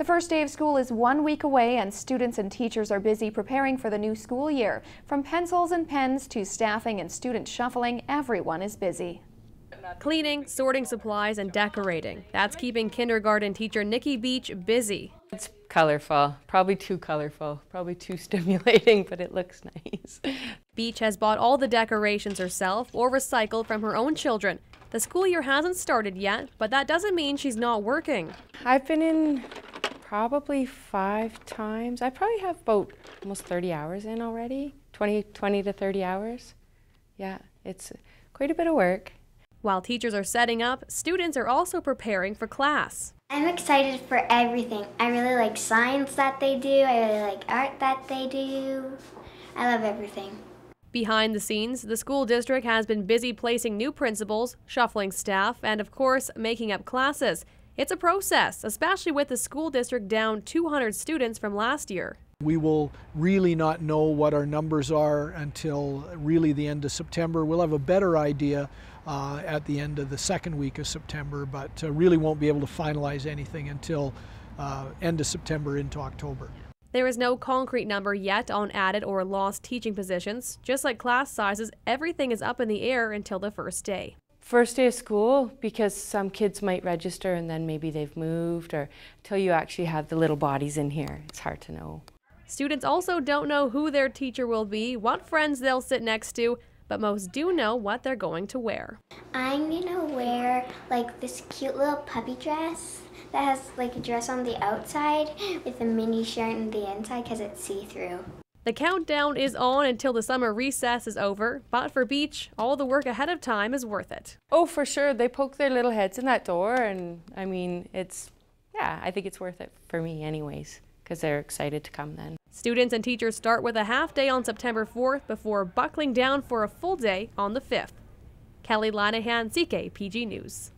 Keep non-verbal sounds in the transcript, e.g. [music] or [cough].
The first day of school is one week away and students and teachers are busy preparing for the new school year. From pencils and pens to staffing and student shuffling, everyone is busy. Cleaning, sorting supplies, and decorating. That's keeping kindergarten teacher Nikki Beach busy. It's colorful, probably too colorful, probably too [laughs] stimulating, but it looks nice. Beach has bought all the decorations herself or recycled from her own children. The school year hasn't started yet, but that doesn't mean she's not working. I've been in probably five times. I probably have about almost 30 hours in already, 20, 20 to 30 hours. Yeah, it's quite a bit of work. While teachers are setting up, students are also preparing for class. I'm excited for everything. I really like science that they do. I really like art that they do. I love everything. Behind the scenes, the school district has been busy placing new principals, shuffling staff, and of course, making up classes. It's a process, especially with the school district down 200 students from last year. We will really not know what our numbers are until really the end of September. We'll have a better idea uh, at the end of the second week of September, but uh, really won't be able to finalize anything until uh, end of September into October. There is no concrete number yet on added or lost teaching positions. Just like class sizes, everything is up in the air until the first day. First day of school, because some kids might register and then maybe they've moved, or until you actually have the little bodies in here, it's hard to know. Students also don't know who their teacher will be, what friends they'll sit next to, but most do know what they're going to wear. I'm gonna wear like this cute little puppy dress that has like a dress on the outside with a mini shirt on the inside because it's see-through. The countdown is on until the summer recess is over, but for Beach, all the work ahead of time is worth it. Oh, for sure. They poke their little heads in that door, and I mean, it's, yeah, I think it's worth it for me, anyways, because they're excited to come then. Students and teachers start with a half day on September 4th before buckling down for a full day on the 5th. Kelly Lanahan, CKPG News.